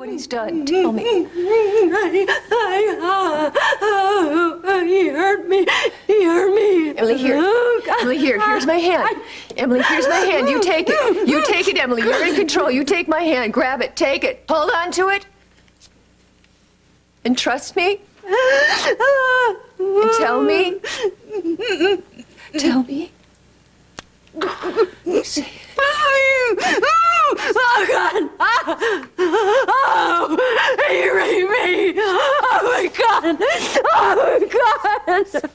what he's done. Tell me. Oh, he hurt me. He hurt me. Emily, here. Oh, Emily, here. Here's my hand. Emily, here's my hand. You take it. You take it, Emily. You're in control. You take my hand. Grab it. Take it. Hold on to it. And trust me. And tell me. Tell me. Say it. Oh, oh, God. Oh, he raped me. Oh, my God. Oh, God.